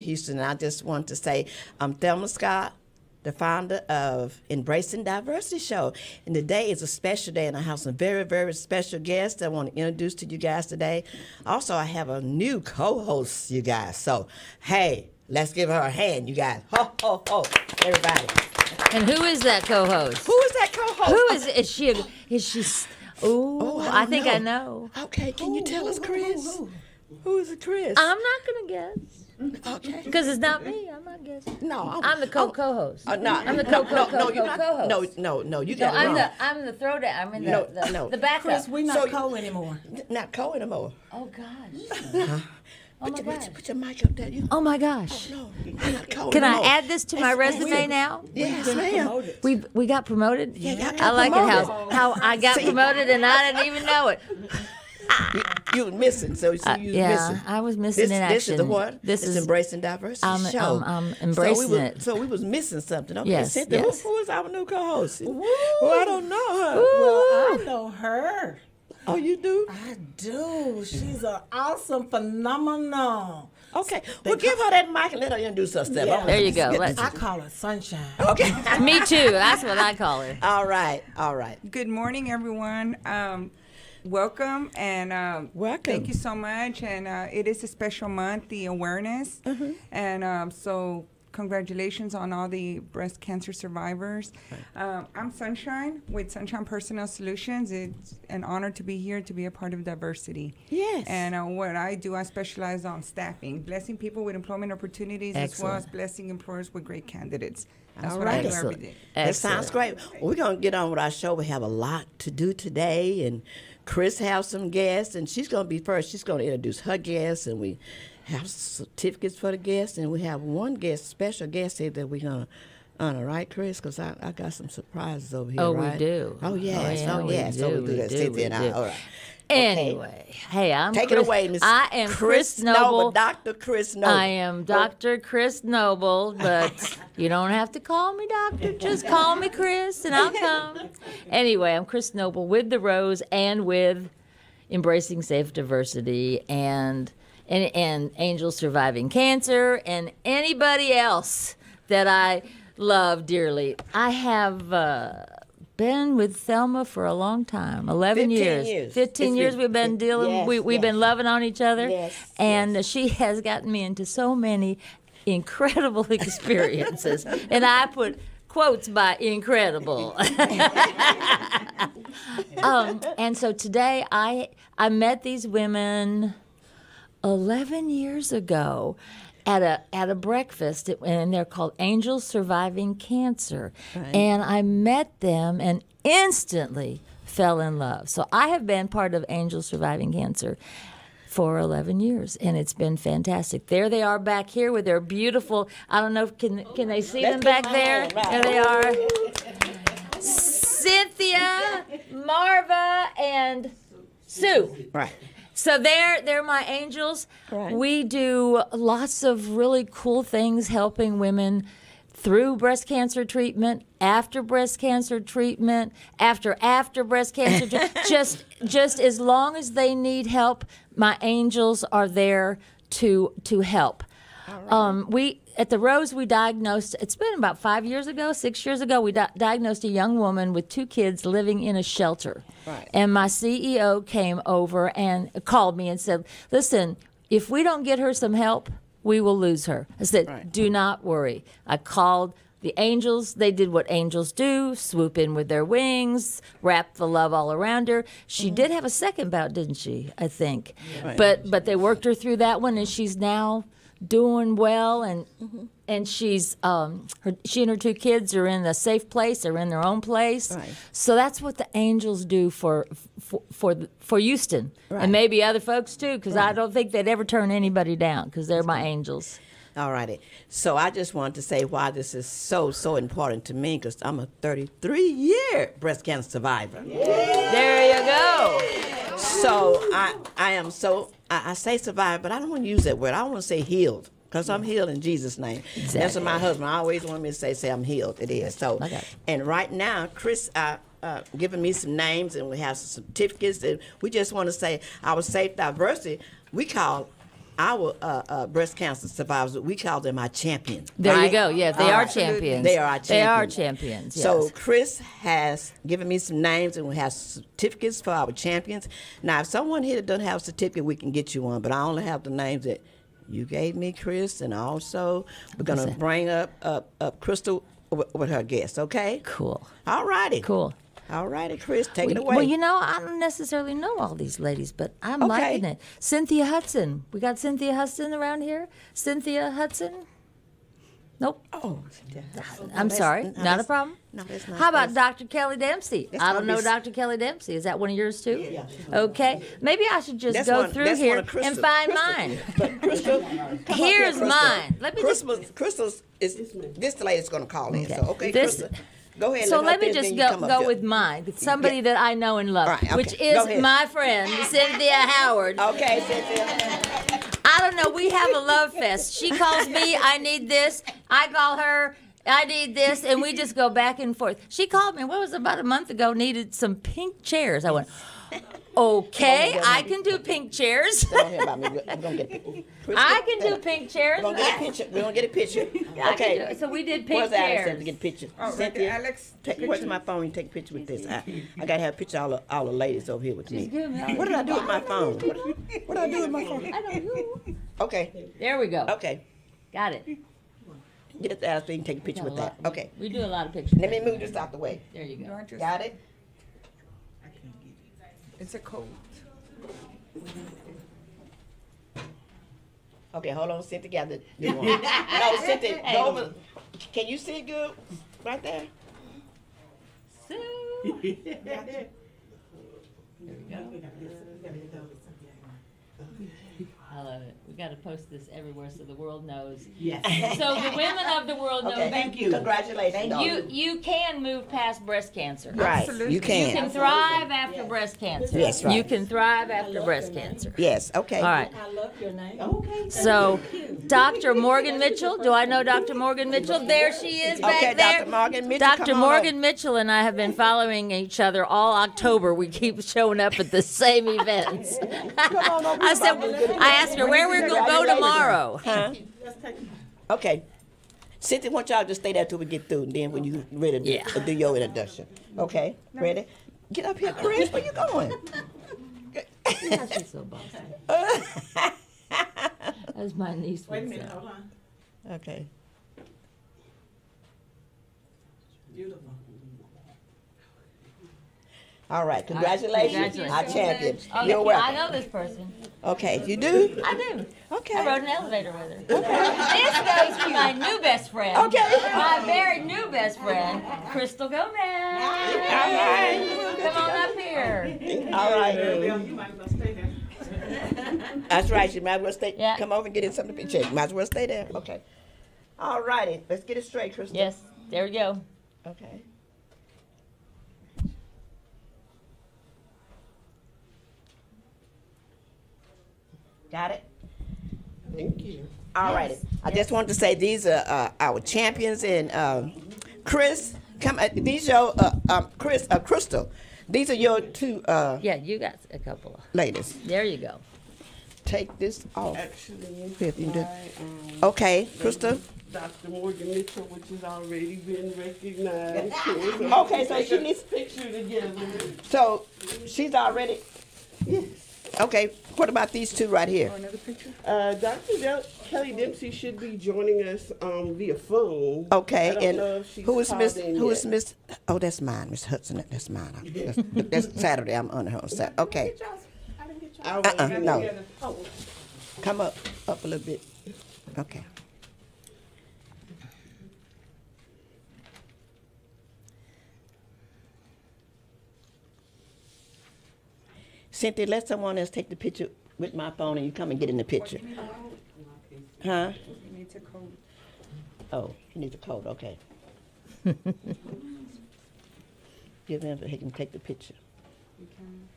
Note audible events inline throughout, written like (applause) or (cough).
Houston. I just want to say I'm Thelma Scott, the founder of Embracing Diversity Show. And today is a special day, and I have some very, very special guests I want to introduce to you guys today. Also, I have a new co host, you guys. So, hey, let's give her a hand, you guys. Ho, ho, ho, everybody. And who is that co-host? Who is that co host? Who is is she? A, is she? Ooh, Oh, I, don't think I know. Okay, can you tell us, oh, Chris? Oh, oh, who is it, Chris? I'm not gonna guess okay. because it's not me. I'm not guessing. No, I'm the co oh, co-host. Uh, no, I'm the no, co co no, co you're co co-host. No, no, no, you No, got it I'm wrong. the I'm the throwdown. I'm in the No, the, no. the backup. Chris, we're not So- co anymore. Not co anymore. oh gosh. Oh Put, my your, put, gosh. your, put your mic up there. You, Oh my gosh. no, you're not co Can I anymore. add this to my That's- resume that's- now? Yes, ma'am. We we got promoted. Yeah, y'all I got like it how how I got See? promoted and I didn't even know it. You, you missing, so you, Uh, you yeah, missing. I was missing this, in This is the what? This it's is- embracing diversity I'm- show. I'm- I'm so embracing we was, it. So we was missing something. Okay, Yes, Cynthia, yes. Who, who is our new co-host? Well, I don't know her. Well, I know her. Oh, you do? I do. She's an awesome phenomenon. Okay. Well, give her that mic and let her introduce herself. Yeah. There you go. Let's- I call her Sunshine. Okay. (laughs) Me too. That's what I call her. all right. All right. Good morning, everyone. Um, welcome and um, Welcome. Thank you so much. And uh, it is a special month, the awareness, Mm-hmm. and um, so congratulations on all the breast cancer survivors. Um, I'm Sunshine with Sunshine Personal Solutions. It's an honor to be here to be a part of diversity. Yes. And uh, what I do, I specialize on staffing, blessing people with employment opportunities, as well as blessing employers with great candidates. That's All what right. Excellent. That sounds great. Well, we're gonna get on with our show. We have a lot to do today, and Chris has some guests, and she's gonna be first. She's gonna introduce her guests, and we have certificates for the guests, and we have one guest, special guest here that we're gonna honor, right, Chris? Because I, I got some surprises over here. Oh, we do. Oh, oh yes. oh, yeah, Oh, we yes. so do, oh, we do we that. do, Cynthia we and I. All right. Anyway, hey, I'm Take Chris, it away, Miss. I am Chris, Noble. Noble. Dr. Chris Noble. I am Dr. Chris Noble, but (laughs) you don't have to call me doctor. Just call me Chris and I'll come. Anyway, I'm Chris Noble with The Rose and with Embracing Safe Diversity and and, and Angels Surviving Cancer and anybody else that I love dearly. I have uh, been with Thelma for a long time 11 15 years. years. 15 It's years we've been dealing, yes, we, we've yes. been loving on each other. Yes, And she has gotten me into so many incredible (laughs) experiences. and I put quotes by incredible. (laughs) um, and so today I I met these women 11 years ago at a at a breakfast and they're called Angels Surviving Cancer. And I met them and instantly fell in love. So I have been part of Angels Surviving Cancer for 11 years and it's been fantastic. There they are back here with their beautiful I don't know if can can they see them give back them a there? hand, right. There they are. Cynthia, Marva and Sue. Right. So they're they're my angels. Right. We do lots of really cool things helping women through breast cancer treatment, after breast cancer treatment, after after breast cancer (laughs) just just as long as they need help, my angels are there to to help. Um, we at the Rose we diagnosed. It's been about five years ago, six years ago. We di- diagnosed a young woman with two kids living in a shelter, Right. and my CEO came over and called me and said, "Listen, if we don't get her some help, we will lose her." I said, Right. "Do not worry." I called. The angels, they did what angels do swoop in with their wings, wrap the love all around her. She did have a second bout, didn't she? I think. Right. But but they worked her through that one, and she's now doing well, and and she's um her she and her two kids are in a safe place. They're in their own place. Right. So that's what the angels do for for for, for Houston, Right. and maybe other folks too, because I don't think they'd ever turn anybody down because they're my angels. All righty. So I just want to say why this is so, so important to me because I'm a 33 year breast cancer survivor. There you go. So I, I am so, I, I say survivor, but I don't want to use that word. I want to say healed because I'm healed in Jesus' name. That's what my husband always wanted me to say, say I'm healed. It is. So, Okay. and right now, Chris, uh, uh, giving me some names and we have some certificates and we just want to say our safe diversity, we call our uh, uh, breast cancer survivors, we call them our champions. There you go. Yeah, they are champions. They are our champions. They are champions. Yes. So Chris has given me some names and we have certificates for our champions. Now, if someone here doesn't have a certificate, we can get you one. But I only have the names that you gave me, Chris, and also we're gonna bring up up up Crystal with her guests, Okay. cool. All righty. Cool. All righty, Chris, take it away. well, you know, I don't necessarily know all these ladies, but I'm Okay. liking it. Cynthia Hudson. We got Cynthia Hudson around here. Cynthia Hudson. Nope. oh, I'm sorry. no, not a problem. no, that's not- How about Dr. Kelly Dempsey? I don't know Dr. Kelly Dempsey. Is that one of yours too? Yeah. Okay. Maybe I should just That's go one- through here one of Crystal- and find mine. Crystal, up here, (laughs) Here's mine. Let me just- Crystal, Crystal's is this lady's gonna call in. Okay. So okay, This- Crystal, go ahead. So her let me just go, go with mine. It's Somebody Yeah. that I know and love, right, okay. which is my friend (laughs) Cynthia Howard. Okay, Cynthia. I don't know. We have a love fest. She calls me, I need this. I call her, I need this, and we just go back and forth. She called me. What was it, about a month ago? Needed some pink chairs. I went, (laughs) okay, I can do pink chairs. Don't hear about me. We're gonna get a (laughs) picture. I can do pink chairs. We're gonna get a picture. We're gonna get a picture. (laughs) I can do Okay. it. So we did pink Where's Alex chairs. at to get a picture? Oh, right Cynthia, there, Alex. Take, where's my phone? You take a picture with this. I, I gotta have a picture of all the, all the ladies over here with me. good, man. What did I do with my phone? What, what did I do with my phone? I don't know. Okay, There we go. okay. Got it. Get it to Alex so you can take a picture Got a with that. Okay. We do a lot of pictures. Let me move this out the way. There you go. Got it? It's a code. Okay, hold on. Sit together. (laughs) No, sit there. Go over. Can you see it good? Right there. (laughs) (laughs) I love it. We got to post this everywhere so the world knows. Yes. (laughs) So the (laughs) women of the world know Okay. Thank you. Congratulations. you darling. you can move past breast cancer. Right. Absolutely. You You can. can thrive after breast cancer. Yes, right. You can thrive after breast cancer. Yes. Okay. All right. I love your name. Okay. So, Dr. Morgan Mitchell, do I know Dr. Morgan Mitchell? There she is back Okay, there. Dr. Morgan Mitchell, Dr. come on Morgan up. Mitchell and I have been following each other all October. We keep showing up at the same events. on over I said, I asked her where we're going to go tomorrow. Huh? Okay. Cynthia, want y'all to stay there till we get through, and then when you're ready to Yeah. do, do your introduction. Okay. Ready? Get up here, Chris. Where you going? She's so bossy. As my niece Wait a minute. Hold on. okay. Beautiful. All right. Congratulations, Congratulations. our champion. Oh, You're yeah, I welcome. know this person. Okay. You do? I do. Okay. I rode an elevator with her. Okay. This goes to my new best friend. Okay. My very new best friend, Crystal Gomez. All right. Come on up here. All right. You might as well stay there. (laughs) That's right. You might as well stay. Yeah. Come over and get in something to be checked. Might as well stay there. Okay. All righty. Let's get it straight, Crystal. Yes, there we go. Okay. Got it? Thank you. All righty. I just wanted to say these are uh, our champions and um, Chris. Come. Uh, these your uh, um, Chris uh, Crystal. These are your two uh, Yeah, you got a couple. Of, ladies. there you go. Take this off. Actually, Here, you do- by, um, Okay, Crystal. Dr. Morgan Mitchell, which has already been recognized. (laughs) Okay, so she needs. Picture together. So she's already. Okay. What about these two right here? Oh, another picture? Uh, Dr. Del- Kelly Dempsey should be joining us um, via phone. Okay, I don't and if she's who is called Miss? in Who yet. is Miss? Oh, that's mine, Miss Hudson. That's mine. That's, (laughs) that's Saturday. I'm under her on Saturday. Okay, I Uh-uh, was no. come up, up a little bit. Okay. Cynthia, let someone else take the picture with my phone, and you come and get in the picture. Huh? He needs a code. Oh, he needs a code, okay. (laughs) Give him, so he can take the picture.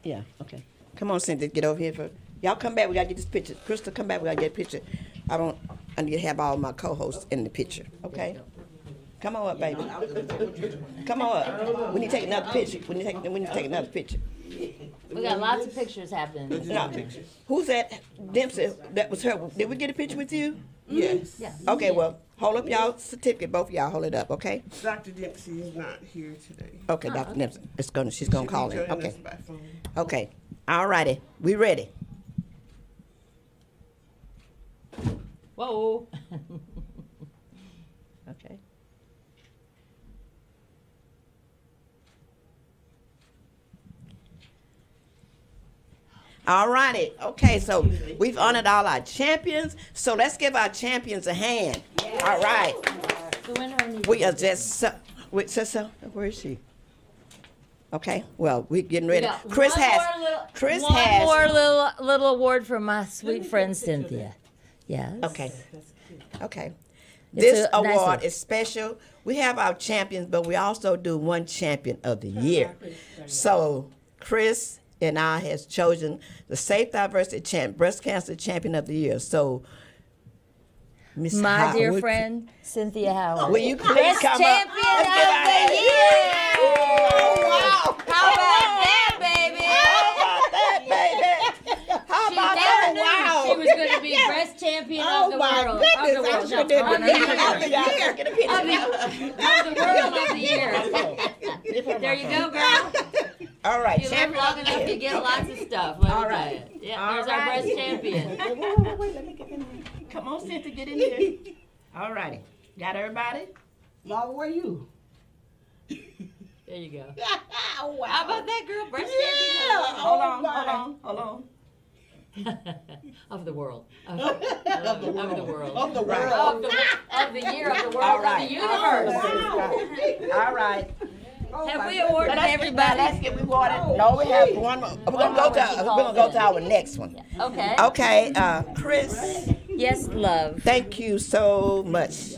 Yeah, okay. Come on, Cynthia, get over here for, y'all come back, we gotta get this picture. Crystal, come back, we gotta get a picture. I don't, I need to have all my co-hosts in the picture, okay? Come on up, baby. Come on up. We need to take another picture. We need to take, we need to take another picture. We We got lots of pictures happening. No. Who's that? Dempsey. That was her. Did we get a picture with you? Mm-hmm. Yes. Yeah. Okay. Well, hold up y'all certificate. Both of y'all hold it up. Okay. Dr. Dempsey is not here today. Okay, Dr. Uh-uh. Dempsey. It's gonna. She's gonna She'll be call in. Okay. by phone. Okay. All righty. We ready. Whoa. (laughs) Okay. All righty. Okay, so we've honored all our champions. So let's give our champions a hand. All right. The winner and We are just so, wait, so, so, where is she? Okay, well, we're getting ready. got Chris one has, more little- Chris one has. more little little award from my sweet friend Cynthia. Yes. Okay. Okay. It's This a nice award is special. We have our champions, but we also do one champion of the year. So Chris and I has chosen the Safe Diversity Champ, Breast Cancer Champion of the Year. So, Miss My Howard, dear friend Cynthia oh, Howard. will you please Breast come champion up? Let's of the year. Oh, wow. How about that, baby? How about that, baby? How She about that? Wow. she was going to be breast champion Oh of the my world. goodness! of the I world. no, have of the been universe. after y'all. Let's get a picture. Of the, of the world of the year. There you go, girl. (laughs) All right, You live champion. long enough, you get (laughs) lots of stuff. Let All me tell right. you. Yeah, All there's our breast champion. (laughs) Wait, wait, wait, wait, let me get in there. Come on, Cynthia, get in here. (laughs) All righty. Got everybody? Laura, where you? There you go. Oh, wow. How about that girl? Breast champion. Oh, hold on, Oh, my. hold on, hold on. of the world. Of, of the world. Of the world. Of the world. Of the, of the year of the world All of the universe. All right. Oh, Have my we goodness. awarded Let's everybody? get we wanted. No, we have one more. We're gonna go to. We're gonna go to our next one. Okay. Okay, uh, Chris. Yes, love. Thank you so much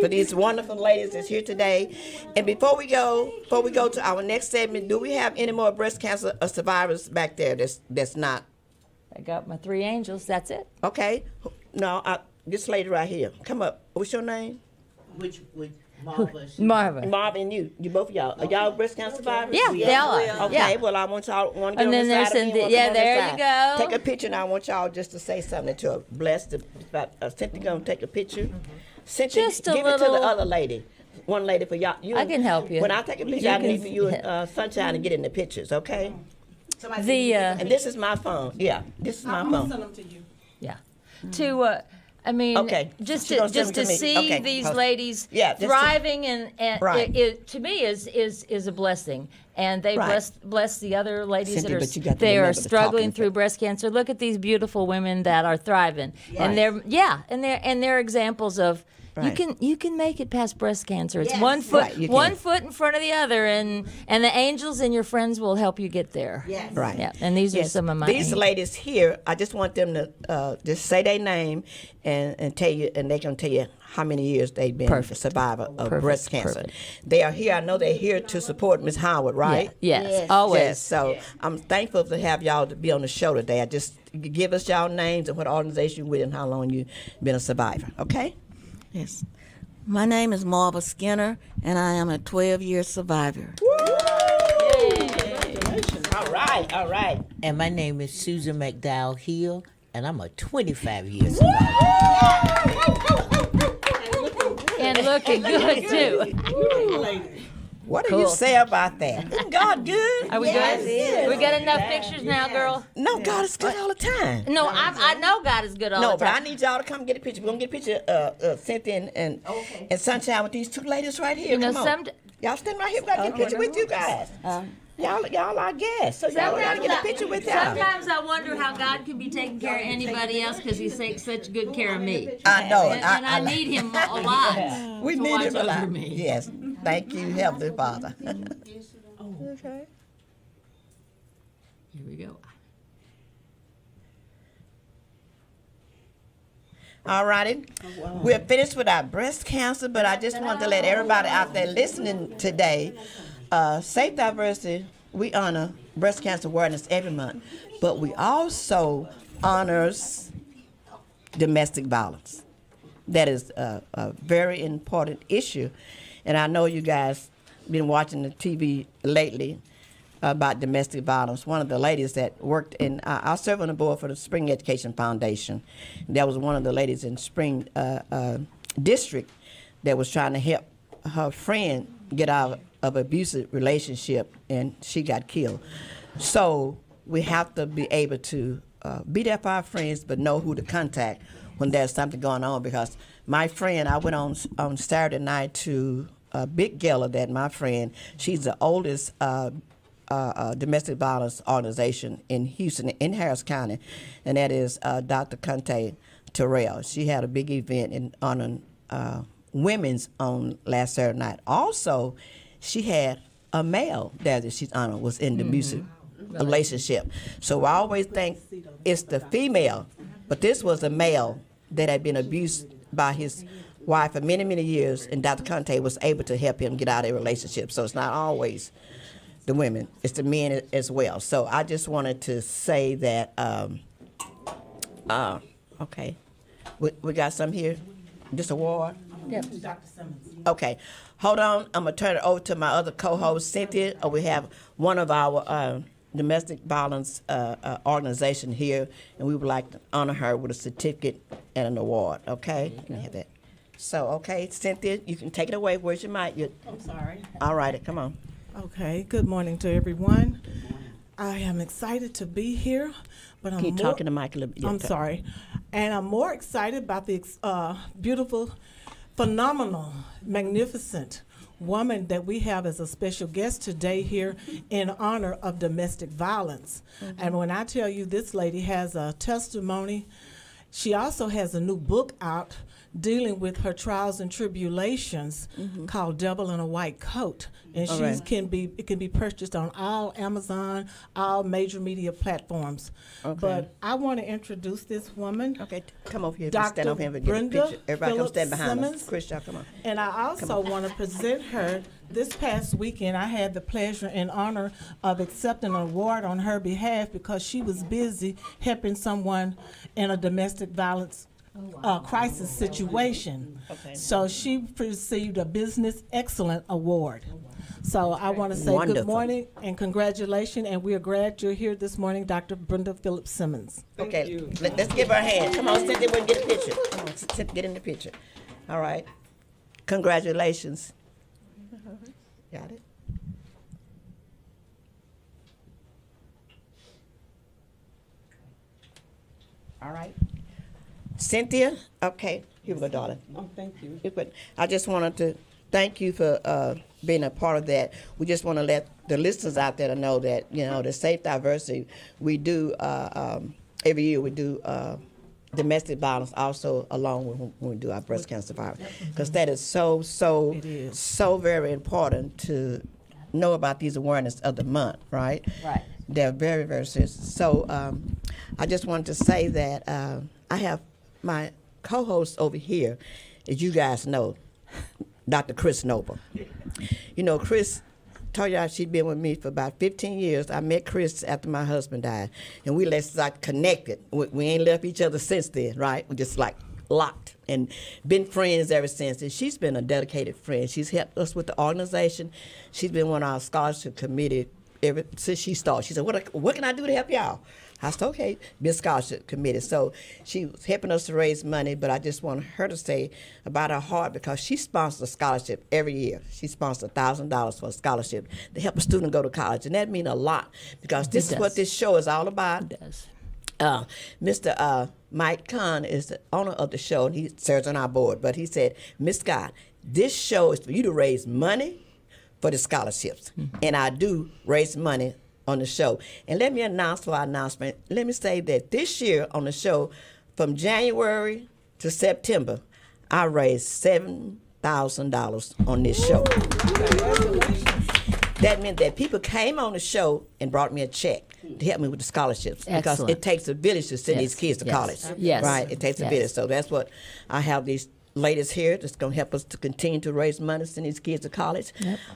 for these wonderful ladies that's here today. And before we go, before we go to our next segment, do we have any more breast cancer uh, survivors back there? That's that's not I got my three angels. That's it. okay. No, uh, this lady right here. Come up. What's your name? Which, which Marva? she- Marvin. Marvin. You. You both of y'all. Are y'all breast cancer survivors? Yeah, they all are. Okay, Yeah. well, I want y'all want to get And on then the there's side of me, Cynthia. want Yeah, on this there you side. go. Take a picture, and I want y'all just to say something to her. Bless the. Uh, Cynthia gonna take a picture. Cynthia, Mm-hmm. Just a give it to the little- other lady. One lady for y'all. You, I can help you. When I take a picture, You I can- need for you and uh, Sunshine to get in the pictures, okay? Somebody The uh, And this is my phone. Yeah, this is my I'm gonna phone. send them to you. yeah. To uh, I mean, Okay. just She to just to to see Okay. these Post- ladies Yeah, just to- thriving and and Right. it, it, to me is is is a blessing. And they Right. bless bless the other ladies that are they are remember to talk struggling through breast cancer. Look at these beautiful women that are thriving, Right. and they're yeah, and they're and they're examples of. You can you can make it past breast cancer. It's Yes. one foot Right, one foot in front of the other, and and the angels and your friends will help you get there. Yes. Right. Yeah, and these are some of my These ladies here, I just want them to uh, just say their name and, and tell you, and they can tell you how many years they've been Perfect. a survivor of Perfect, breast cancer. perfect. They are here. I know they're here to support Miss Howard, right? Yeah, yes, Yes. always. Yes, so I'm thankful to have y'all to be on the show today. I just give us y'all names and what organization you're with and how long you've been a survivor. Okay? Yes. My name is Marva Skinner, and I am a 12 year survivor. All right, all right. And my name is Susan McDowell Hill, and I'm a 25 year survivor. and looking good too. What do you say about that? Isn't God good? Are we good? We got enough pictures now, girl. No, God is good all the time. No, I, I know God is good all No, the time. No, but I need y'all to come get a picture. We're gonna get a picture of uh, uh, Cynthia and, and, and Sunshine with these two ladies right here. You know, come on. some- y'all stand right here. We gotta get a picture with you guys. y'all, y'all our guests, so y'all gotta get a picture with y'all. Sometimes I wonder how God can be taking care of anybody else because He takes such good care of me. I know it. And, and I, I, need Him a (laughs) lot. we to need watch him a over lot. me. Yes, thank you, Heavenly Father. okay. Here we go. All righty. We're finished with our breast cancer, but I just want to let everybody out there listening today, uh, Safe Diversity, we honor breast cancer awareness every month, but we also honors domestic violence. That is a, a very important issue, and I know you guys been watching the TV lately. about domestic violence. One of the ladies that worked in, uh, I serve on the board for the Spring Education Foundation. That was one of the ladies in Spring uh, uh, District that was trying to help her friend get out of abusive relationship, and she got killed. So we have to be able to uh, be there for our friends, but know who to contact when there's something going on. Because my friend, I went on on Saturday night to a big gala that my friend, she's the oldest uh, uh, uh, domestic violence organization in Houston, in Harris County, and that is uh, Dr. Conte Terrell. She had a big event in on uh, women's on last Saturday night. Also, she had a male that she's honored was in the music relationship. So I always think it's the female, but this was a male that had been abused by his wife for many, many years, and Dr. Conte was able to help him get out of a relationship. So it's not always the women, it's the men as well. So I just wanted to say that, um, uh, okay, we, we got some here, this award? Yep. Okay, hold on. I'm gonna turn it over to my other co-host Cynthia. Uh, we have one of our uh, domestic violence uh, uh, organization here, and we would like to honor her with a certificate and an award. Okay, can have that. So, okay, Cynthia, you can take it away. Where's your mic? You, I'm sorry. all right, come on. Okay, good morning to everyone. I am excited to be here, but I'm Can you more, talk in the mic a little bit? I'm Yeah, sorry, and I'm more excited about the uh, beautiful, phenomenal, magnificent woman that we have as a special guest today here in honor of domestic violence. And when I tell you this lady has a testimony, she also has a new book out dealing with her trials and tribulations mm-hmm. called Devil in a White Coat. And she right. can be it can be purchased on all Amazon, all major media platforms. Okay. But I want to introduce this woman. Okay, come over here. Dr. Stand over here and get a Brenda picture. Everybody come Phillips stand behind us. Simmons. Chris, y'all come on. And I also want to present her. This past weekend, I had the pleasure and honor of accepting an award on her behalf because she was busy helping someone in a domestic violence uh, crisis situation. Okay. So she received a Business Excellent Award. So I want to say good morning and congratulations, and we are glad you're here this morning, Dr. Brenda Phillips Simmons. Okay, let, us give her a hand. Come on, Cynthia, we'll get a picture. Come on, Cynthia, get in the picture. All right. Congratulations. Got it? All right. Cynthia, okay, here we go, darling. Oh, thank you. I just wanted to thank you for uh, being a part of that. We just want to let the listeners out there to know that you know the Safe Diversity we do uh, um, every year. We do uh, domestic violence also along with when we do our breast cancer survivors because that is so so is. so very important to know about these awareness of the month, right? Right. They're very, very serious. So um, I just wanted to say that uh, I have my co-host over here, as you guys know, Dr. Chris Noble. You know, Chris told y'all she'd been with me for about 15 years. I met Chris after my husband died, and we let's like connected. We, we ain't left each other since then, right? We just like locked and been friends ever since. And she's been a dedicated friend. She's helped us with the organization. She's been one of our scholarship committee ever since she started. She said, "What what can I do to help y'all?" I said, "Okay, be a scholarship committee." So she was helping us to raise money, but I just want her to say about her heart because she sponsors a scholarship every year. She sponsors thousand dollars for a scholarship to help a student go to college, and that means a lot because this is what this show is all about. does. Uh, Mr. Uh, Mike Kahn is the owner of the show, and he serves on our board. But he said, Miss Scott, this show is for you to raise money for the scholarships. And I do raise money on the show. And let me announce for our announcement, let me say that this year on the show, from January to September, I raised $7,000 on this show. That meant that people came on the show and brought me a check to help me with the scholarships because it takes a village to send Yes, these kids to yes, college. yes, Right? It takes a village. So that's what I have these ladies here that's going to help us to continue to raise money, send these kids to college.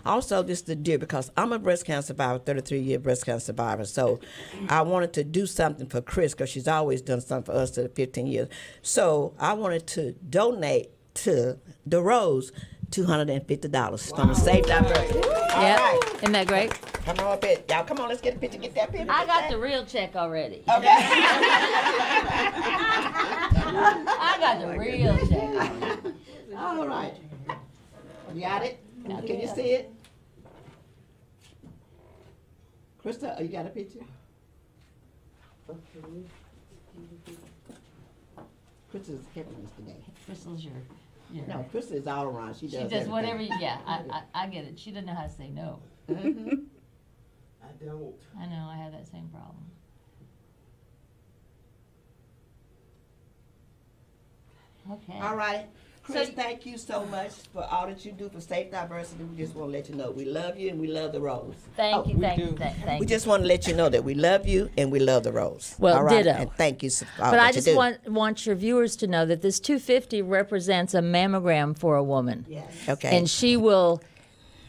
Also, this is the deal because I'm a breast cancer survivor, 33 year breast cancer survivor. So I wanted to do something for Chris because she's always done something for us for 15 years. So I wanted to donate to the Rose two hundred and fifty dollars from Safe Diversity. All Yep. right. Isn't that great? Come on up here. Y'all come on, let's get a picture. Get that picture. I got that. the real check already. Okay. (laughs) I got the real check. (laughs) All right. You got it? Now, can you see it? Krista, oh, you got a picture? Krista's helping us today. Crystal's your, your. No, Krista is all around. She does She does everything. whatever, you- yeah, I, I, (laughs) I get it. She doesn't know how to say no. (laughs) I don't. I know, I have that same problem. Okay. All right. Chris, thank you so much for all that you do for Safe Diversity. We just want to let you know we love you and we love the Rose. Thank Oh, you, thank you, thank thank We you. just want to let you know that we love you and we love the Rose. Well, all right? ditto. And thank you for all But that I you just do. want, want your viewers to know that this two fifty represents a mammogram for a woman. Yes. Okay. And she will,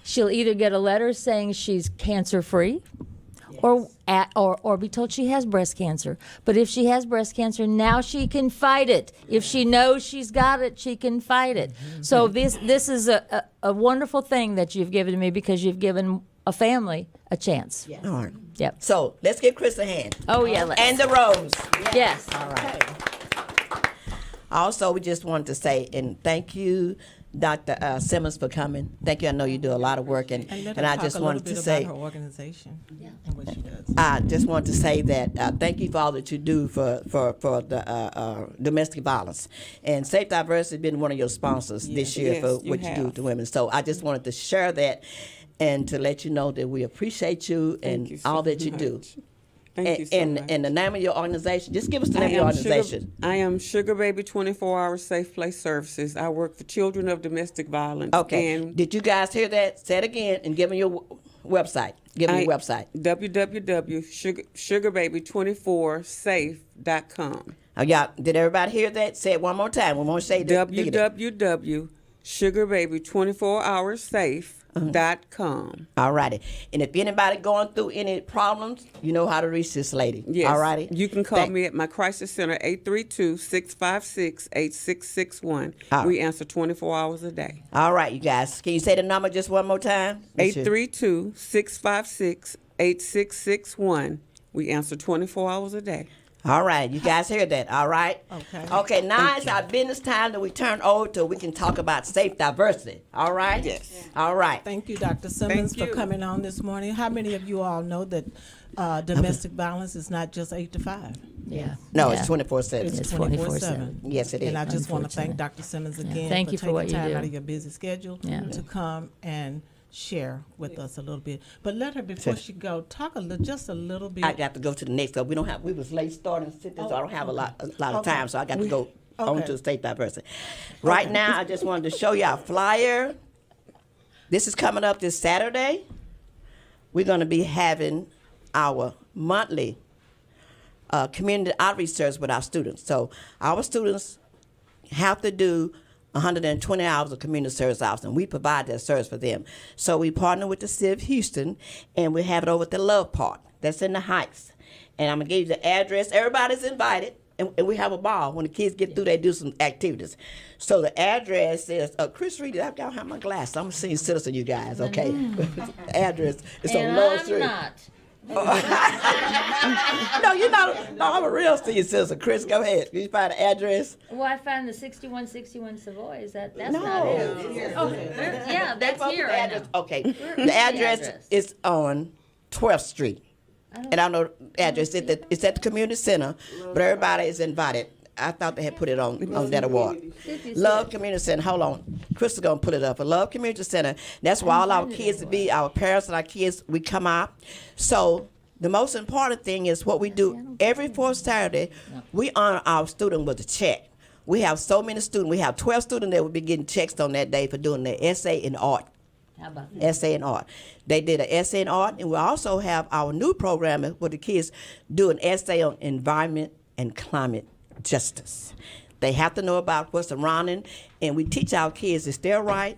she'll either get a letter saying she's cancer free, or at, or or be told she has breast cancer. But if she has breast cancer, now she can fight it. If she knows she's got it, she can fight it. So mm-hmm. this this is a, a, a wonderful thing that you've given me because you've given a family a chance. all right. Yep. So let's give Chris a hand. Oh yeah. Let's. And the Rose. yes. All right. Also, we just wanted to say and thank you, Dr. Uh, Simmons, for coming. Thank you. I know you do a lot of work, and, And and I just wanted to say. her organization and what she does. I just want to say that uh, thank you for all that you do for for for the uh, uh, domestic violence, and Safe Diversity has been one of your sponsors this year Yes, for you what you do to women. So I just wanted to share that, and to let you know that we appreciate you and you so all that you do. Thank and, you so and, much. and the name of your organization. Just give us the name of your am Sugar, organization. I am Sugar Baby 24 Hour Safe Place Services. I work for children of domestic violence. Okay. And Did you guys hear that? Say it again and give me your website. Give me your website. www.sugarbaby24safe.com. Oh, y'all, did everybody hear that? Say it one more time. We won't say Uh-huh. that. www.sugarbaby24hoursafe.com. All righty. And if anybody going through any problems, you know how to reach this lady. Yes. All righty. You can call Thank- me at my crisis center, 832-656-8661. All We answer 24 hours a day. All right, you guys. Can you say the number just one more time? Make 832-656-8661. We answer 24 hours a day. All right, you guys hear that? All right. Okay. Okay. Now it's our business time that we turn over to. We can talk about safe diversity. All right. Yes. All right. Thank you, Dr. Simmons, Thank for coming on this morning. How many of you all know that uh, domestic violence is not just eight to five? Yeah. No, Yeah. it's twenty four seven. It's 24/7. Yes, it is. And I just want to thank Dr. Simmons again Thank for you for taking what you time do. out of your busy schedule Yeah. to come and share with us a little bit. But let her, before she go, talk a little, just a little bit. I got to go to the next. So we don't have. We was late starting, so I don't have a lot, a lot of Okay. time. So I got to go on to the state diversity. Right now, I just wanted to show you our flyer. This is coming up this Saturday. We're going to be having our monthly uh, community outreach service with our students. So our students have to do 120 hours of community service hours, and we provide that service for them. So we partner with the City of Houston, and we have it over at the Love Park. That's in the Heights. And I'm gonna give you the address. Everybody's invited, and, and we have a ball. When the kids get through, they do some activities. So the address is uh, Chris read. I don't have my glasses. I'm a senior citizen, you guys. Okay. (laughs) the address is on Love I'm Street. not. (laughs) No, you're not. No, I'm a real senior citizen. Chris, go ahead. You find the address. Well, I found the sixty-one sixty-one Savoy. Is that that's No. not it? Oh, yeah, that's Well, here. the I address- know. Okay. the The address address? is on 12th Street. don't- And I know the address. It's at, it's at the community center, but everybody is invited. I thought they had put it on, on that award. Love Community Center. Hold on. Chris is going to put it up. A Love Community Center. That's where all our kids be, our parents and our kids, we come out. So the most important thing is what we do every fourth Saturday, we honor our student with a check. We have so many students. We have 12 students that will be getting checks on that day for doing their essay in art How about essay in art. They did an essay in art, and we also have our new program where the kids do an essay on environment and climate justice. They have to know about what's surrounding, and we teach our kids if they're right,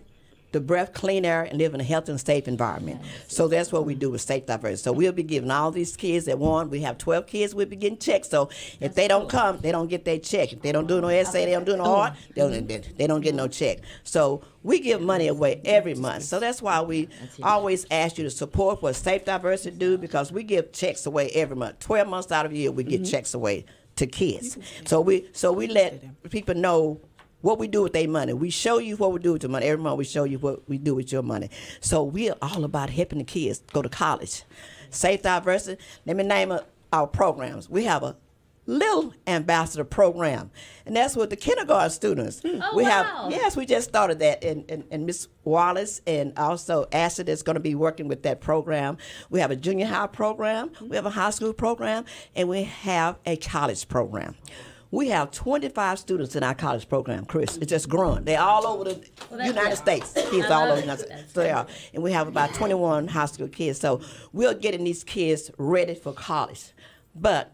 to breath clean air and live in a healthy and safe environment. So that's what we do with Safe Diversity. So we'll be giving all these kids that want. We have 12 kids. We'll be getting checks. So if they don't come, they don't get their check. If they don't do no essay, they don't do no art, they don't, they, they don't get no check. So we give money away every month. So that's why we always ask you to support what Safe Diversity do because we give checks away every month. 12 months out of the year, we get checks away to kids. So we so we let people know what we do with their money. We show you what we do with your money. Every month we show you what we do with your money. So we're all about helping the kids go to college. Safe Diversity, let me name our programs. We have a little ambassador program, and that's with the kindergarten students. Oh, we wow. have yes, we just started that, and and, and Miss Wallace and also Ashley is going to be working with that program. We have a junior high program, we have a high school program, and we have a college program. We have 25 students in our college program, Chris. It's just growing. They're all over the that's United. States. Kids all over the. United States. So they are. And we have about 21 high school kids. So we're getting these kids ready for college. But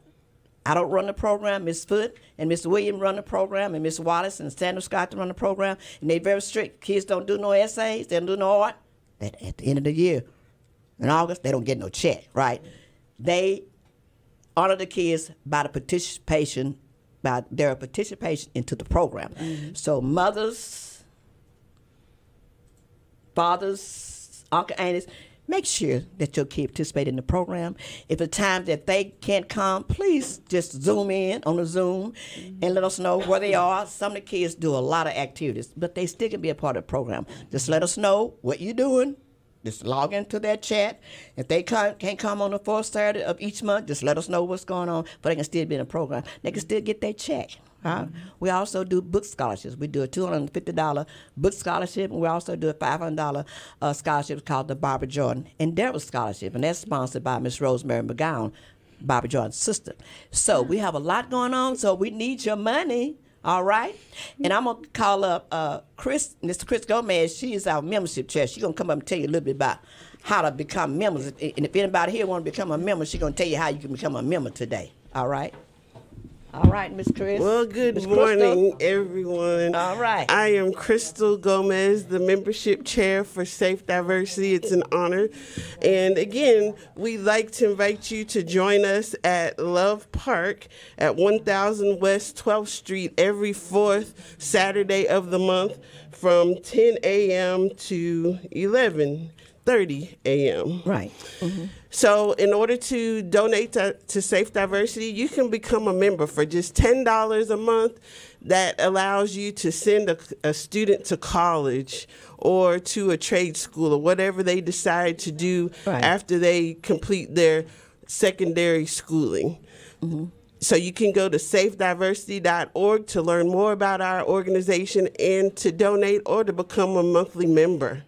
I don't run the program. Miss Foote and Mr. William run the program, and Miss Wallace and Sandra Scott run the program. And they're very strict. Kids don't do no essays. They don't do no art. At, at the end of the year, in August, they don't get no check, right? They honor the kids by the participation, by their participation into the program. Mm-hmm. So mothers, fathers, uncle, aunties, make sure that your kid participate in the program. If the time that they can't come, please just zoom in on the Zoom and let us know where they are. Some of the kids do a lot of activities, but they still can be a part of the program. Just let us know what you're doing. Just log into their chat. If they can't, can't come on the fourth Saturday of each month, just let us know what's going on. But they can still be in the program. They can still get their check. Huh? We also do book scholarships. We do a two hundred and fifty dollar book scholarship, and we also do a five hundred dollar uh, scholarship called the Barbara Jordan Endeavor Scholarship, and that's sponsored by Miss Rosemary McGowan, Barbara Jordan's sister. So we have a lot going on. So we need your money. All right, and I'm gonna call up uh, Chris, Mr. Chris Gomez. She is our membership chair. She's gonna come up and tell you a little bit about how to become members. And if anybody here want to become a member, she's gonna tell you how you can become a member today. All right. All right, Miss Chris. Well, good Crystal. morning, everyone. All right. I am Crystal Gomez, the membership chair for Safe Diversity. It's an honor. And again, we'd like to invite you to join us at Love Park at 1000 West 12th Street every fourth Saturday of the month from 10 a.m. to 11:30 a.m. Right. Mm-hmm. So, in order to donate to, to Safe Diversity, you can become a member for just $10 a month. That allows you to send a, a student to college or to a trade school or whatever they decide to do Right. after they complete their secondary schooling. Mm-hmm. So you can go to safediversity.org to learn more about our organization and to donate or to become a monthly member.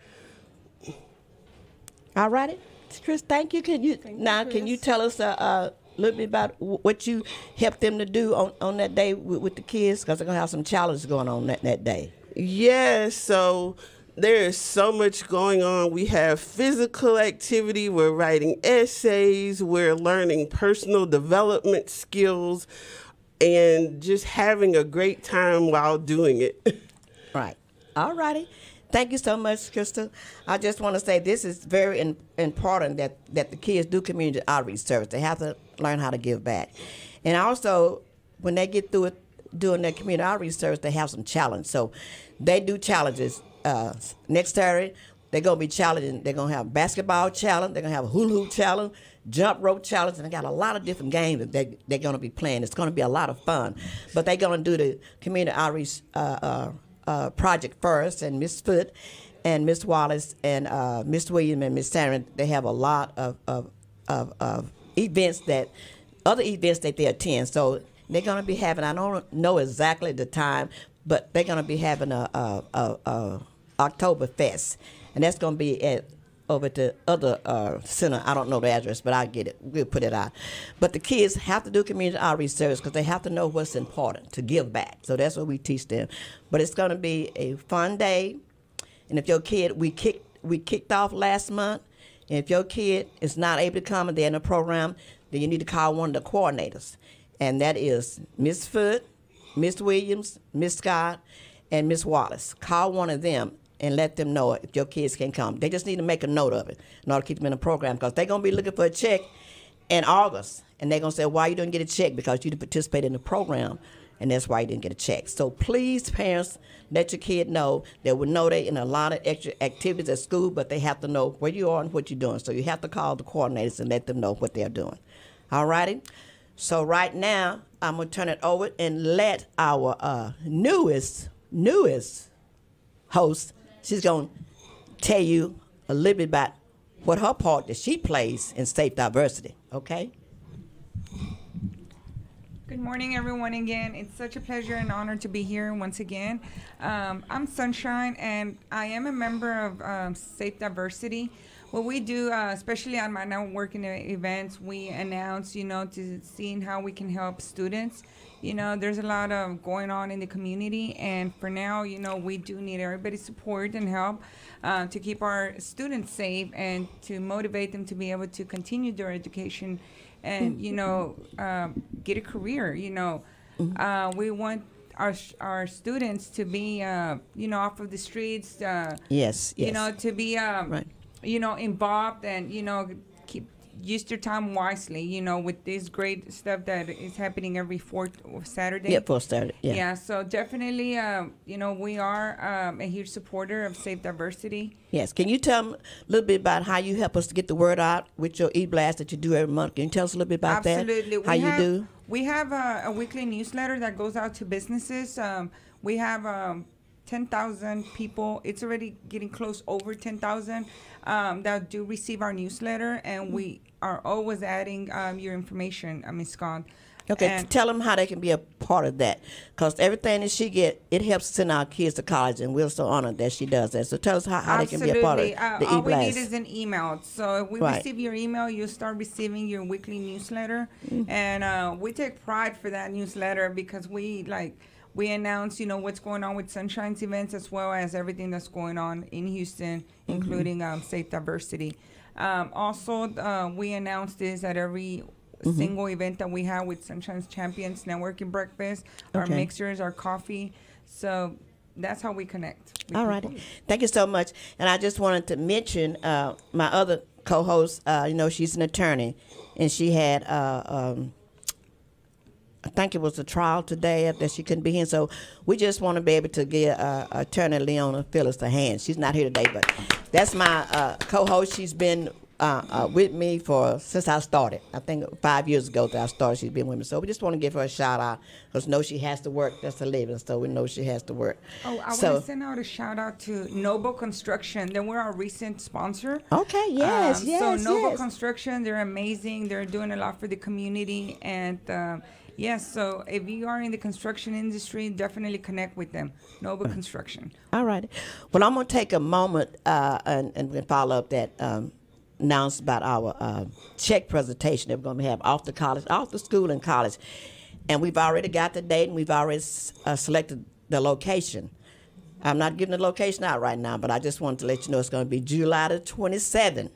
All righty. Chris, thank you. Can you now? Can you tell us a uh, uh, little bit about what you helped them to do on, on that day with, with the kids? Because they're gonna have some challenges going on that, that day. Yes, so there is so much going on. We have physical activity, we're writing essays, we're learning personal development skills, and just having a great time while doing it. (laughs) Right. All righty. Thank you so much, Crystal. I just want to say this is very in, important that, that the kids do community outreach service. They have to learn how to give back. And also, when they get through it, doing their community outreach service, they have some challenge. So they do challenges. Uh, next Saturday, they're going to be challenging. They're going to have basketball challenge. They're going to have a hula hoop challenge, jump rope challenge, and they got a lot of different games that they, they're going to be playing. It's going to be a lot of fun. But they're going to do the community outreach uh, uh, uh, project first, and Miss Foote and Miss Wallace and uh, Miss William and Miss Sarah, they have a lot of, of, of, of events that, other events that they attend. So they're going to be having, I don't know exactly the time, but they're going to be having a, a, a, a and that's going to be at over at the other uh, center. I don't know the address, but I'll get it. We'll put it out. But the kids have to do community outreach service because they have to know what's important to give back. So that's what we teach them. But it's going to be a fun day. And if your kid, we kicked we kicked off last month. And if your kid is not able to come and they're in the program, then you need to call one of the coordinators, and that is Miss Foote, Miss Williams, Miss Scott, and Miss Wallace. Call one of them and let them know if your kids can come. They just need to make a note of it in order to keep them in the program because they're going to be looking for a check in August. And they're going to say, why you didn't get a check? Because you didn't participate in the program. And that's why you didn't get a check. So please, parents, let your kid know that we know they're in a lot of extra activities at school, but they have to know where you are and what you're doing. So you have to call the coordinators and let them know what they're doing. All righty? So right now, I'm going to turn it over and let our uh, newest, newest host, she's going to tell you a little bit about what her part that she plays in safe diversity. Okay? Good morning, everyone. Again, it's such a pleasure and honor to be here once again. Um, I'm Sunshine, and I am a member of um, Safe Diversity. What we do, uh, especially on my networking events, we announce, you know, to seeing how we can help students. You know, there's a lot of going on in the community, and for now, you know, we do need everybody's support and help uh, to keep our students safe and to motivate them to be able to continue their education and you know um, get a career you know. Uh, we want our our students to be uh, you know off of the streets uh, Yes, you know to be um, Right. you know involved and you know keep use your time wisely you know with this great stuff that is happening every fourth saturday Yeah, for started. Yeah. yeah so definitely um, you know we are um, a huge supporter of safe diversity Yes. Can you tell a little bit about how you help us to get the word out with your e-blast that you do every month? Can you tell us a little bit about Absolutely. that? How we you have, do? We have a, a weekly newsletter that goes out to businesses. Um, we have um, 10,000 people. It's already getting close over 10,000 um, that do receive our newsletter, and we are always adding um, your information, uh, Ms. Scott. Okay, And- tell them how they can be a part of that, because everything that she get, it helps send our kids to college, and we're so honored that she does that. So tell us how, how they can be a part of. Uh, the all we need is an email. So if we Right. receive your email, you start receiving your weekly newsletter, Mm-hmm. and uh, we take pride for that newsletter because we like we announce you know what's going on with Sunshine's events as well as everything that's going on in Houston, Mm-hmm. including um, safe diversity. Um, also, uh, we announce this at every. Mm-hmm. Single event that we have with Sunshine's Champions Networking Breakfast, our mixers, our coffee. So that's how we connect. All right. Thank you so much. And I just wanted to mention uh, my other co-host. Uh, you know, she's an attorney, and she had. Uh, um, I think it was a trial today that she couldn't be here. So we just want to be able to give uh, Attorney Leona Filis a hand. She's not here today, but that's my uh, co-host. She's been uh, uh, with me for since I started. I think five years ago that I started. She's been with me. So we just want to give her a shout out because know she has to work. That's a living. So we know she has to work. Oh, I so, want to send out a shout out to Noble Construction. They were our recent sponsor. Okay. Yes. Um, yes. So Noble yes. Construction, they're amazing. They're doing a lot for the community, and um, yes. so if you are in the construction industry, definitely connect with them. Noble Construction. All right. Well, I'm going to take a moment uh, and, and follow up that um, announced about our uh, check presentation that we're going to have off the college, off the school and college. And we've already got the date and we've already uh, selected the location. I'm not giving the location out right now, but I just wanted to let you know it's going to be July the 27th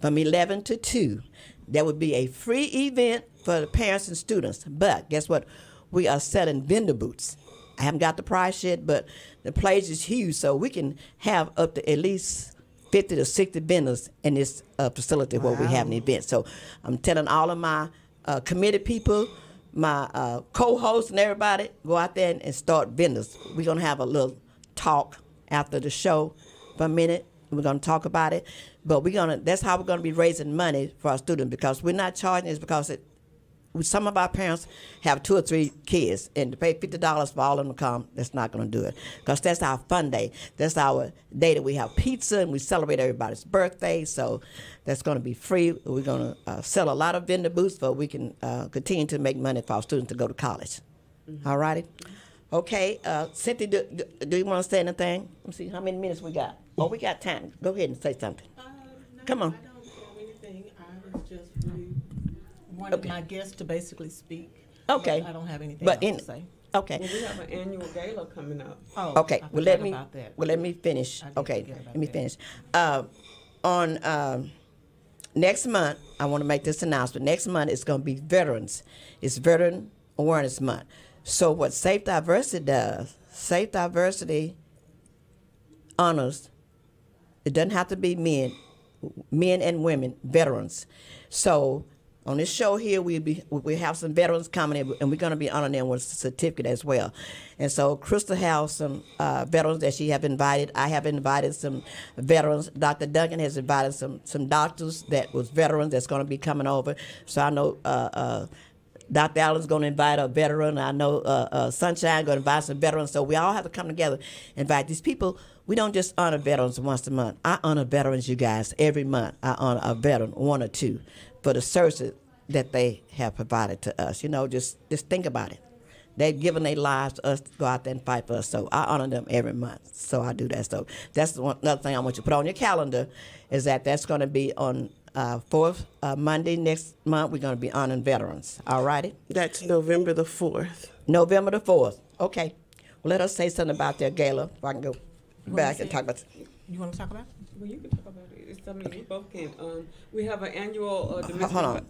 from 11 to 2. There would be a free event for the parents and students. But guess what? We are selling vendor booths. I haven't got the price yet, but the place is huge, so we can have up to at least 50 to 60 vendors in this uh, facility where we have an event. So I'm telling all of my uh, committed people, my uh, co-hosts and everybody, go out there and, and start vendors. We're going to have a little talk after the show for a minute. We're going to talk about it, but we're going to. That's how we're going to be raising money for our students because we're not charging is because it. Some of our parents have two or three kids, and to pay fifty dollars for all of them to come, that's not going to do it. Because that's our fun day. That's our day that we have pizza and we celebrate everybody's birthday. So that's going to be free. We're going to uh, sell a lot of vendor booths, so we can uh, continue to make money for our students to go to college. All righty. Okay, uh, Cynthia, do, do, do you want to say anything? Let me see how many minutes we got. Oh, we got time. Go ahead and say something. Come on. I don't have anything. I was just really wanted Okay. my guests to basically speak. Okay. I don't have anything But else in, to say. okay. Well, we have an annual gala coming up. Oh, Okay, I well, let forgot me, about that. well, let me finish. I did Okay, forget about let me that. finish. Uh, on, um, next month, I want to make this announcement. Next month is going to be Veterans. It's Veteran Awareness Month. So what Safe Diversity does, Safe Diversity honors. It doesn't have to be men, men and women, veterans. So on this show here, we be we have some veterans coming in, and we're going to be honoring them with a certificate as well. And so Crystal has some uh, veterans that she have invited. I have invited some veterans. Dr. Duncan has invited some some doctors that was veterans that's going to be coming over. So I know. Uh, uh, Dr. Allen's going to invite a veteran. I know uh, uh, Sunshine going to invite some veterans. So we all have to come together, invite these people. We don't just honor veterans once a month. I honor veterans, you guys, every month. I honor a veteran, one or two, for the services that they have provided to us. You know, just just think about it. They've given their lives to us to go out there and fight for us. So I honor them every month. So I do that. So that's the one, another thing I want you to put on your calendar is that that's going to be on uh, fourth uh, Monday next month. We're going to be honoring veterans. All righty. That's November the 4th. November the fourth. Okay. Well, let us say something about their gala. If I can go back and talk about. You want to talk about? it? Well, you can talk about it. It's, I mean, we both can. Um, we have an annual uh, domestic. Hold on.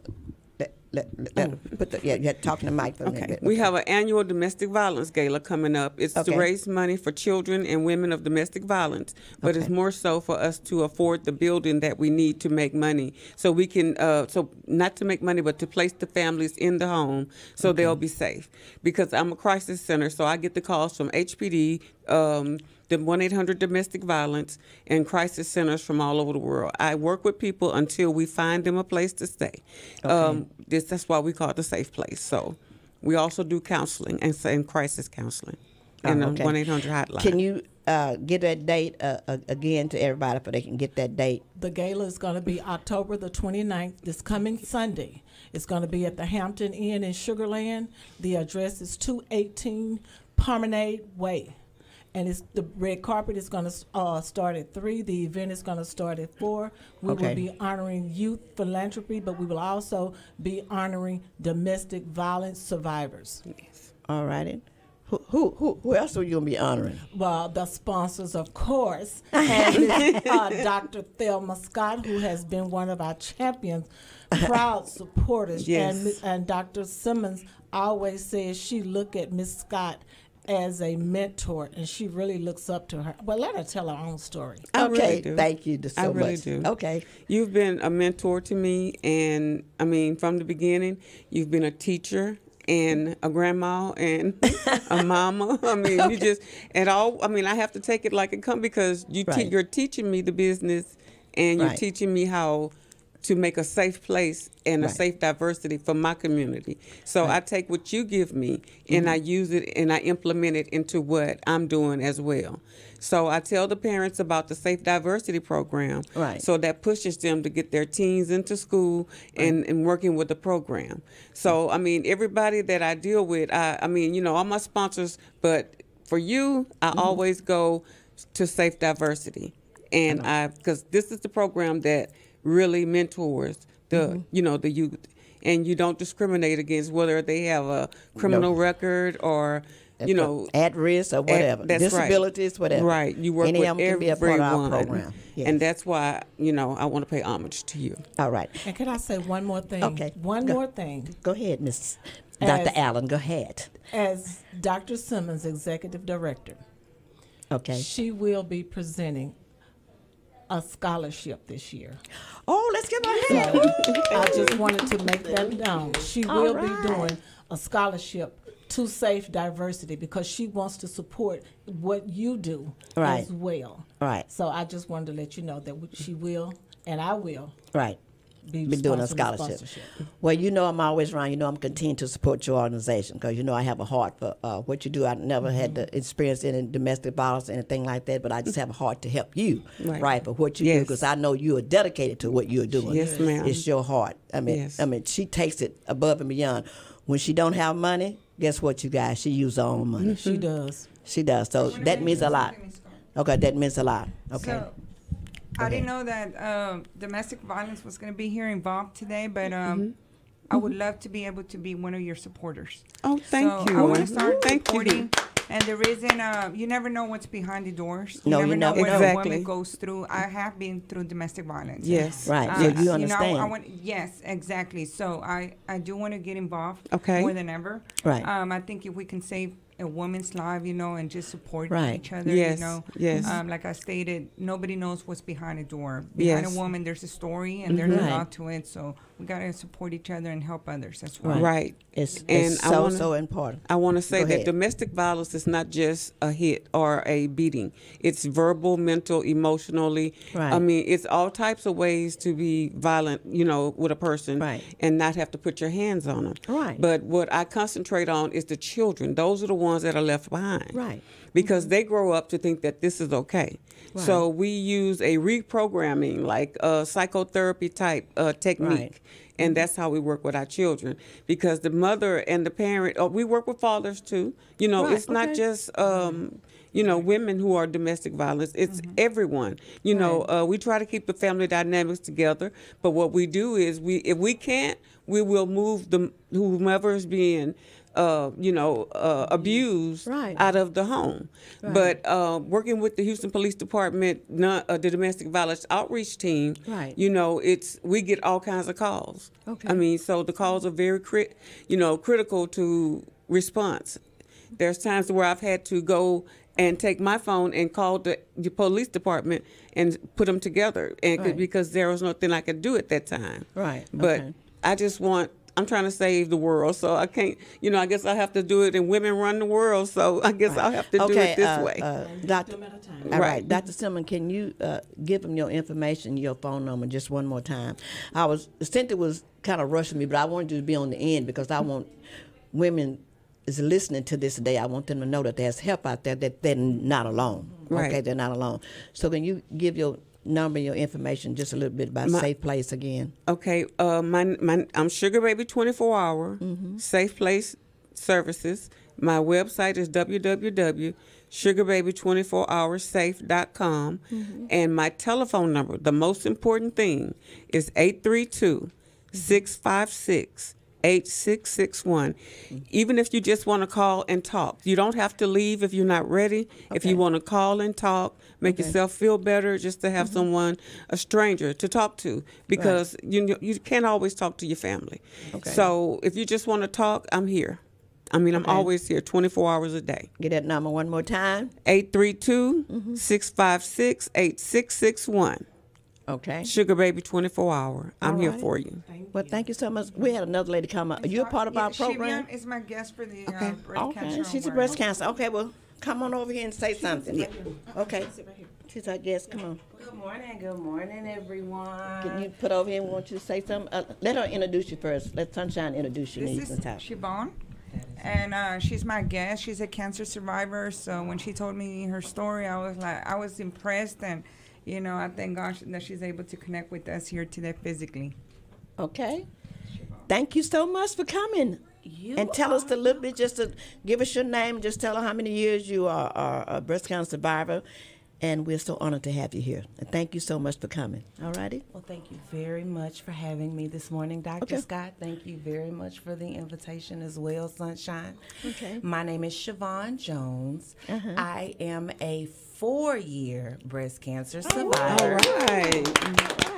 Let, let, let, let- put the, yeah, to talk in the mic for a Okay. minute. We have an annual domestic violence gala coming up. It's Okay. to raise money for children and women of domestic violence, but it's more so for us to afford the building that we need to make money. So we can, uh, so not to make money, but to place the families in the home so they'll be safe. Because I'm a crisis center, so I get the calls from HPD, um, the 1 800 domestic violence, and crisis centers from all over the world. I work with people until we find them a place to stay. Um, this, that's why we call it the safe place. So we also do counseling and, and crisis counseling and Oh, the okay. 1 800 hotline. Can you uh, get that date uh, uh, again to everybody so they can get that date? The gala is going to be October the 29th, this coming Sunday. It's going to be at the Hampton Inn in Sugarland. The address is 218 Promenade Way. And it's the red carpet is going to uh, start at three. The event is going to start at four. We Okay. will be honoring youth philanthropy, but we will also be honoring domestic violence survivors. Yes. All righty. Who, who, who, who else are you going to be honoring? Well, the sponsors, of course, (laughs) and uh, Dr. Thelma Scott, who has been one of our champions, proud (laughs) supporters. Yes. And, and Dr. Simmons always says she look at Miss Scott as a mentor, and she really looks up to her. But let her tell her own story. I okay, really do. thank you so I really much. do. Okay. You've been a mentor to me, and I mean, from the beginning, you've been a teacher and a grandma and (laughs) a mama. I mean, you just and all. I mean, I have to take it like it come because you te- Right. you're teaching me the business, and you're Right. teaching me how to make a safe place and a safe diversity for my community. So I take what you give me and mm-hmm. I use it and I implement it into what I'm doing as well. So I tell the parents about the safe diversity program. Right. So that pushes them to get their teens into school and, and working with the program. So I mean everybody that I deal with, I, I mean, you know, all my sponsors, but for you, I mm-hmm. always go to safe diversity. And I because this is the program that really mentors the mm-hmm. you know the youth and you don't discriminate against whether they have a criminal record or you know at risk or at- whatever, right. disabilities, whatever. Right, you work Any with of them can be a part of our everyone. program. Yes. and that's why you know I want to pay homage to you. All right. And can I say one more thing? Okay, One go. more thing. Go ahead, Miss Dr. Allen. Go ahead. As Dr. Simmons, Executive Director, Okay. she will be presenting a scholarship this year. Oh, let's give her a So hand. I just wanted to make that known. She All will right. be doing a scholarship to Safe Diversity because she wants to support what you do Right. as well. Right. So I just wanted to let you know that she will and I will Right. Be, Be doing a sponsoring scholarship. Well, you know I'm always around. You know I'm continuing to support your organization because you know I have a heart for uh, what you do. I never had the experience in domestic violence or anything like that, but I just have a heart to help you, Right. right, for what you do because I know you are dedicated to what you're doing. Yes, ma'am. It's your heart. I mean, Yes. I mean, she takes it above and beyond. When she don't have money, guess what, you guys? She uses her own money. She does. She does. So that means a lot. Okay, that means a lot. Okay. So, I didn't know that um, domestic violence was going to be here involved today, but um, I would love to be able to be one of your supporters. Oh, thank so you. I want to start Thank supporting. you. And the reason, uh, you never know what's behind the doors. No, you you never know what know. a woman goes through. I have been through domestic violence. Yes. Right. Uh, So you know, I- understand. I, want, yes, exactly. So I, I do want to get involved Okay. more than ever. Right. Um, I think if we can save a woman's life, you know, and just support Right. each other. Yes, You know, yes. Um, like I stated, nobody knows what's behind a door. Behind Yes. a woman, there's a story and there's Right. a lot to it. So we gotta support each other and help others as well. Right. Right. It's, And it's I so wanna- so important. I want to say Go that ahead. domestic violence is not just a hit or a beating. It's verbal, mental, emotionally. Right. I mean, it's all types of ways to be violent, you know, with a person Right. and not have to put your hands on them. Right. But what I concentrate on is the children. Those are the ones that are left behind. Right. Because they grow up to think that this is okay. Right. So we use a reprogramming, like a psychotherapy type uh, technique. Right. And that's how we work with our children because the mother and the parent, oh, we work with fathers too. You know, Right, it's not just, um, you know, women who are domestic violence. It's Mm-hmm. everyone. You know, uh, we try to keep the family dynamics together, but what we do is we, if we can't, we will move the whomever is being, uh, you know, uh, abused Right. out of the home. But uh, working with the Houston Police Department, non, uh, the domestic violence outreach team, Right. you know, it's we get all kinds of calls. Okay. I mean, so the calls are very crit, you know, critical to response. There's times where I've had to go and take my phone and call the, the police department and put them together, and Right. because there was nothing I could do at that time. Right, But okay. I just want. I'm trying to save the world, so I can't. You know, I guess I have to do it, and women run the world, so I guess I'll have to do it this uh, way. Uh, Doctor, Them at a all right, Right. Dr. Simon, can you uh, give them your information, your phone number, just one more time? I was Cynthia was kind of rushing me, but I wanted you to be on the end because I want women is listening to this today. I want them to know that there's help out there that they're not alone. Right. Okay, they're not alone. So can you give your number, your information, just a little bit about My- Safe Place again? Okay, uh, my, my I'm Sugar Baby 24 Hour Safe Place Services. My website is www.sugarbaby24hoursafe.com, and my telephone number. The most important thing is 832 656 8661. Even if you just want to call and talk, you don't have to leave if you're not ready. If you want to call and talk, make yourself feel better, just to have mm-hmm. someone, a stranger, to talk to, because you know, you can't always talk to your family. Okay. So if you just want to talk, I'm here. I mean, I'm always here 24 hours a day. Get that number one more time. 832 mm-hmm. 656 8661. Okay. Sugar Baby 24 Hour. I'm All here for you. Well, thank you so much. We had another lady come up. Are you a part of yeah, our program? Siobhan is my guest for the Okay. uh, breast cancer. Okay, she's a awareness. breast cancer. Okay, well, come on over here and say something. Yeah. Okay, she's our guest. Come on. Good morning, good morning, everyone. Can you put over here and want you to say something? Uh, let her introduce you first. Let Sunshine introduce you. and you This can is talk. Siobhan, and uh, she's my guest. She's a cancer survivor. So when she told me her story, I was like, I was impressed, and you know, I thank God that she's able to connect with us here today physically. Okay. Thank you so much for coming. You and tell us a little bit, just to give us your name, just tell her how many years you are, are a breast cancer survivor. And we're so honored to have you here. And thank you so much for coming. All righty? Well, thank you very much for having me this morning, Dr. Okay. Scott. Thank you very much for the invitation as well, Sunshine. Okay. My name is Siobhan Jones. Uh-huh. I am a four-year breast cancer Oh, All survivor. right.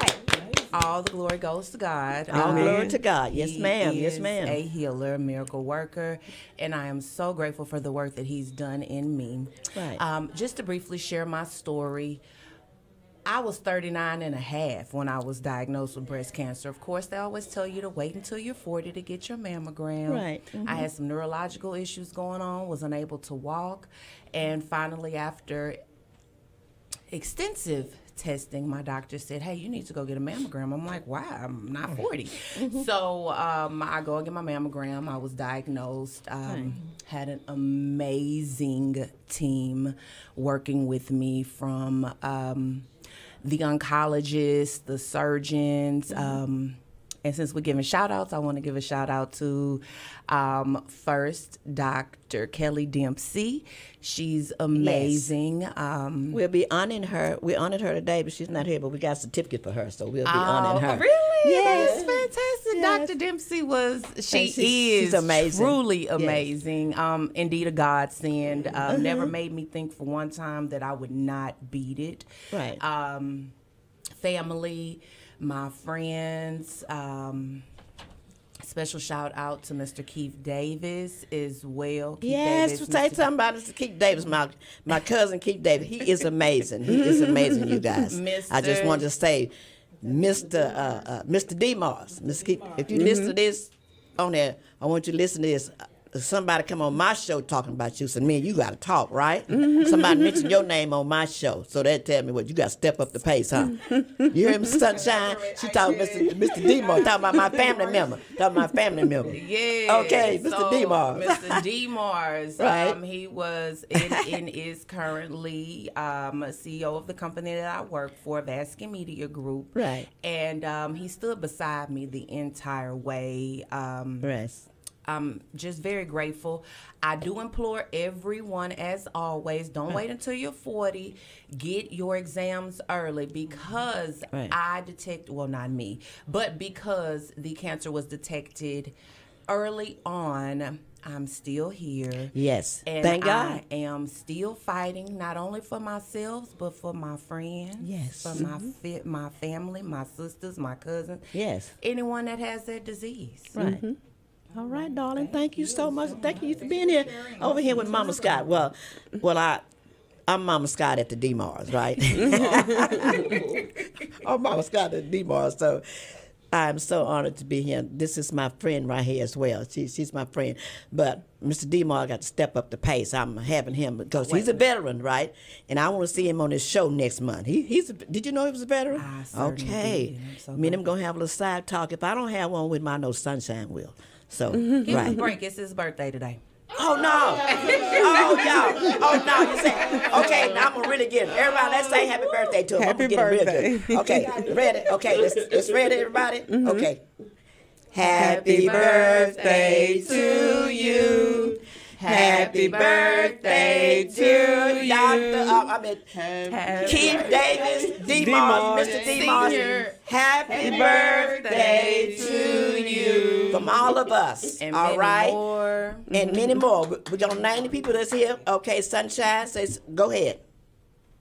All the glory goes to God. All Amen. glory to God. Yes, He ma'am. Yes, ma'am. A healer, miracle worker, and I am so grateful for the work that He's done in me. Right. Um, just to briefly share my story. I was 39 and a half when I was diagnosed with breast cancer. Of course, they always tell you to wait until you're 40 to get your mammogram. Right. I had some neurological issues going on, was unable to walk, and finally, after extensive testing, my doctor said, "Hey, you need to go get a mammogram." I'm like, "Why? I'm not 40." So um, I go and get my mammogram. I was diagnosed. Um, Had an amazing team working with me from um, the oncologists, the surgeons. Um, and since we're giving shout outs, I want to give a shout out to um, first Dr. Kelly Dempsey. She's amazing. Um, We'll be honoring her. We honored her today, but she's not here. But we got a certificate for her, so we'll be Oh, honoring her. really? Yes. That's fantastic. Yes. Dr. Dempsey was she she's- she's is amazing. truly Yes. amazing. Um, indeed a godsend. Uh-huh. Um, Never made me think for one time that I would not beat it. Right. Um, family, my friends. Um, Special shout out to Mr. Keith Davis as well. Keith Yes, Davis, say Mr. something about Mr. Keith Davis, my my cousin Keith Davis. He is amazing. He is amazing, you guys. (laughs) I just Mr. wanted to say, Mr. Uh, uh, Mr. D. Mars, Mr. Keith, if you listen to this on there, I want you to listen to this. Somebody come on my show talking about you, so me and you got to talk, right? Somebody mention your name on my show, so they tell me what you got to step up the pace, huh? You hear me, Sunshine? (laughs) She talking Mr. Mr. D. Talking about my family member, talking about my family member. Yeah. Okay, Mr. so, D. Mr. Demars. (laughs) Right. Um, he was and, and is currently um, a CEO of the company that I work for, Vaskin Media Group. Right. And um, he stood beside me the entire way. Um, Right. I'm just very grateful. I do implore everyone, as always, don't hmm. wait until you're 40. Get your exams early because Right. I detect, well, not me, but because the cancer was detected early on, I'm still here. Yes. And Thank God. I am still fighting not only for myself but for my friends. Yes. For my mm-hmm. fi- my family, my sisters, my cousins. Yes. Anyone that has that disease. Right. Mm-hmm. All right, darling. Thank you so much. Thank you for being here. Over here with Mama Scott. Well, well, I, I'm Mama Scott at the D Mars, right? (laughs) oh, Mama Scott at the D Mars. So, I'm so honored to be here. This is my friend right here as well. She, she's my friend. But Mr. Demar got to step up the pace. I'm having him because he's a veteran, right? And I want to see him on this show next month. He, he's. A, did you know he was a veteran? Okay. I'm so Me and him gonna have a little side talk. If I don't have one with my no sunshine will. So Give him a right. break. It's his birthday today. Oh no! Oh, (laughs) oh y'all! Oh no! You say okay? Now I'm gonna really get it. Everybody, let's say happy birthday to him. I'm Happy gonna get it birthday. real. Okay, ready? Okay, let's let's ready, everybody. Mm-hmm. Okay. Happy birthday to you. Happy birthday to you. Doctor, uh, I mean, Keith Davis, D. Mars, Mr. D. Mars. Senior. Happy birthday to you from all of us. And all many right more. and many more. We- We're gonna name the people that's here. Okay, Sunshine says, go ahead.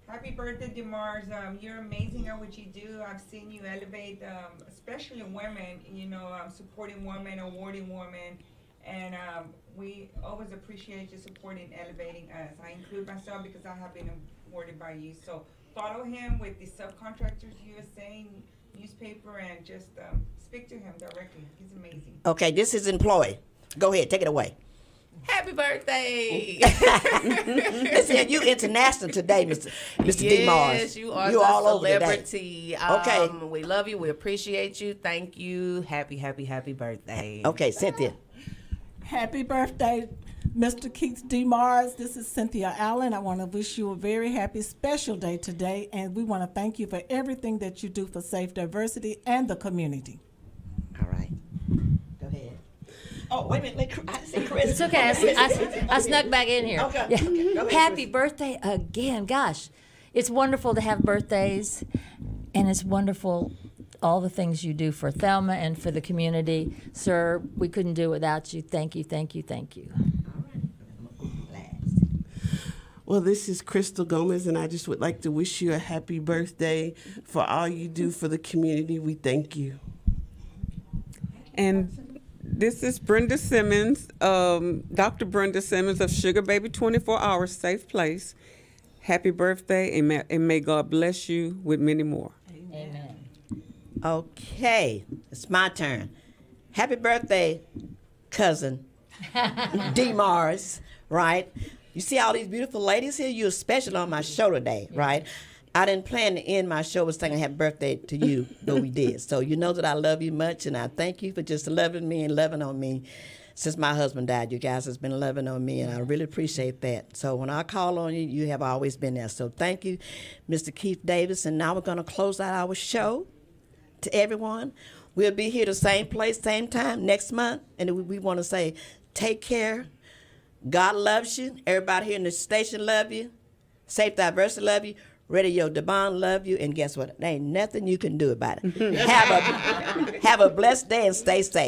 Happy birthday, Demars. Um, you're amazing at what you do. I've seen you elevate, um, especially women, you know, um, supporting women, awarding women. And um, we always appreciate your support in elevating us. I include myself because I have been awarded by you. So follow him with the subcontractors USA newspaper and just um, speak to him directly. He's amazing. Okay, this is employee. Go ahead, take it away. Happy birthday. (laughs) Listen, you international today, Mr. Mr. D. Mars. Yes, you are You the all over today. celebrity. Okay. Um, we love you. We appreciate you. Thank you. Happy, happy, happy birthday. Okay, Cynthia. Happy birthday, Mr. Keith D. Mars. This is Cynthia Allen. I want to wish you a very happy, special day today, and we want to thank you for everything that you do for safe diversity and the community. All right. Go ahead. Oh, wait a minute. I see Chris. It's okay. I, I, I snuck back in here. Okay. Yeah. Okay, ahead, Happy Chris. birthday again. Gosh, it's wonderful to have birthdays, and it's wonderful all the things you do for Thelma and for the community. Sir, we couldn't do it without you. Thank you, thank you, thank you. Well, this is Crystal Gomez, and I just would like to wish you a happy birthday for all you do for the community. We thank you. And this is Brenda Simmons, um, Dr. Brenda Simmons of Sugar Baby 24 Hours Safe Place. Happy birthday, and may, and may God bless you with many more. Okay, it's my turn. Happy birthday, cousin (laughs) D Mars, right? You see all these beautiful ladies here? You're special on my show today, right? I didn't plan to end my show with saying happy birthday to you, but we did. So you know that I love you much, and I thank you for just loving me and loving on me. Since my husband died, you guys has been loving on me, and I really appreciate that. So when I call on you, you have always been there. So thank you, Mr. Keith Davis. And now we're going to close out our show to everyone. We'll be here the same place, same time next month. And we, we want to say, take care. God loves you. Everybody here in the station love you. Safe Diversity love you. Radio Dabang love you. And guess what? There ain't nothing you can do about it. (laughs) have a have a blessed day and stay safe.